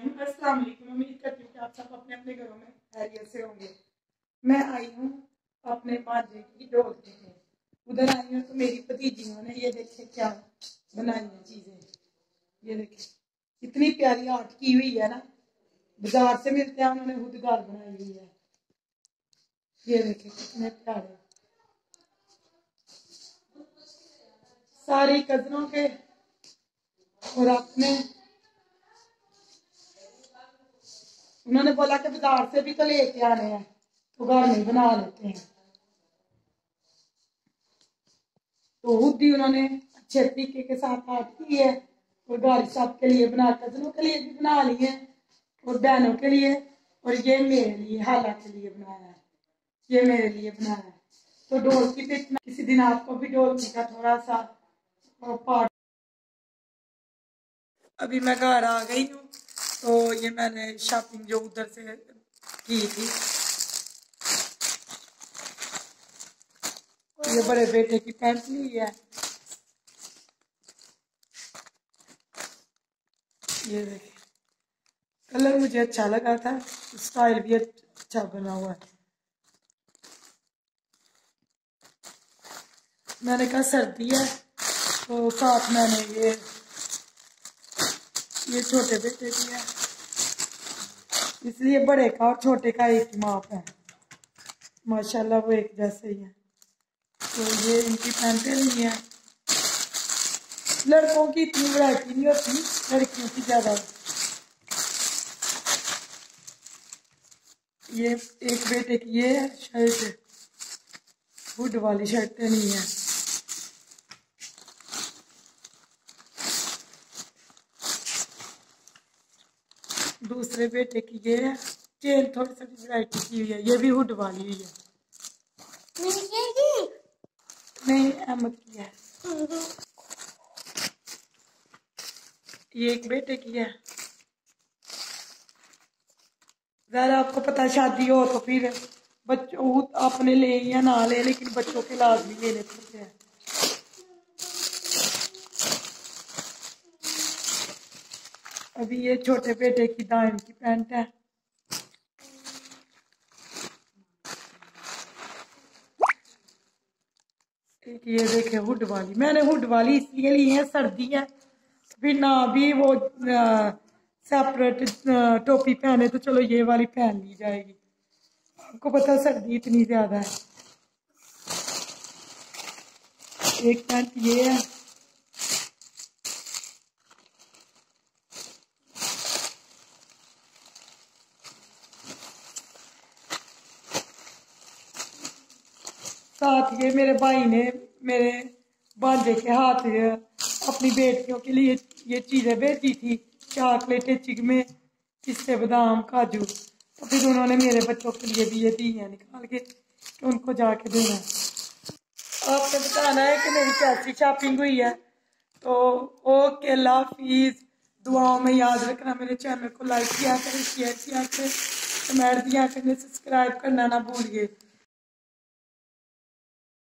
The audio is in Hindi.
अस्सलाम वालेकुम। उम्मीद करती हूँ कि आप सब अपने अपने घरों में खैरियत से होंगे। मैं आई हूँ अपने भांजे की डोल में उधर आई हूँ तो मेरी भतीजियों ने ये देखे क्या बनाई है चीज़ें। ये देखे, इतनी प्यारी आर्ट की हुई है ना, बाज़ार से मिलते हैं, उन्होंने खुद घर बनाई हुई है। ये देखे, कितने प्यारे। सारी कजनों के और अपने उन्होंने बोला कि बाज़ार से भी तो लेके आने हैं तो घर में बना लेते हैं। तो खुद भी उन्होंने अच्छे तरीके के साथ आर्ट की है, और घर सब के लिए बना, कजनों के लिए भी बना ली है, और बहनों के लिए, और ये मेरे लिए हाला के लिए बनाया ये मेरे लिए बनाया तो डोलकी पे इतना किसी दिन आपको भी डोलकी का थोड़ा सा पार्ट अभी मैं घर आ गई हूँ। तो ये मैंने शॉपिंग जो उधर से की थी। ये बड़े बेटे की पैंट ली है। ये देखिए, कलर मुझे अच्छा लगा था स्टाइल भी अच्छा बना हुआ है। मैंने कहा, सर्दी है तो साथ मैंने ये ये छोटे बेटे की है। इसलिए बड़े का और छोटे का एक ही माप है। माशाल्लाह वो एक जैसे ही है। तो ये इनकी पैंटें नहीं है। लड़कों की इतनी वरायटी नहीं होती, लड़कियों की ज़्यादा। ये एक बेटे की ये शर्ट हुड वाली शर्टें नहीं है। दूसरे बेटे की ये है चेन थोड़ी सी वरायटी की हुई है, ये भी हुड वाली हुई है। नहीं अहमद की है। ये एक बेटे की है। ज़रा आपको पता शादी हो तो फिर बच्चों, अपने ले या ना ले, लेकिन बच्चों के लाजमी लेने पड़ते हैं। अभी ये छोटे बेटे की दाइन की पैंट है। एक ये देखे हुड वाली। मैंने हुड वाली इसलिए ली है, सर्दी है। फिर ना भी वो सेपरेट टोपी पहने तो चलो ये वाली पहन ली जाएगी। आपको पता सर्दी इतनी ज़्यादा है। एक पैंट ये है। साथ ये मेरे भाई ने मेरे भांजे के हाथ अपनी बेटियों के लिए ये चीज़ें भेजी थी चॉकलेट चिक में पिस्ते बादाम, काजू। तो फिर उन्होंने मेरे बच्चों के लिए भी ये दी है निकाल के कि उनको जाके देना। आपने बताना है कि मेरी कैसी शॉपिंग हुई है। तो ओके हाफिज़। दुआओं में याद रखना मेरे चैनल को लाइक किया करें शेयर किया करें। कमेंट दिया करें सब्सक्राइब करना ना भूलिए।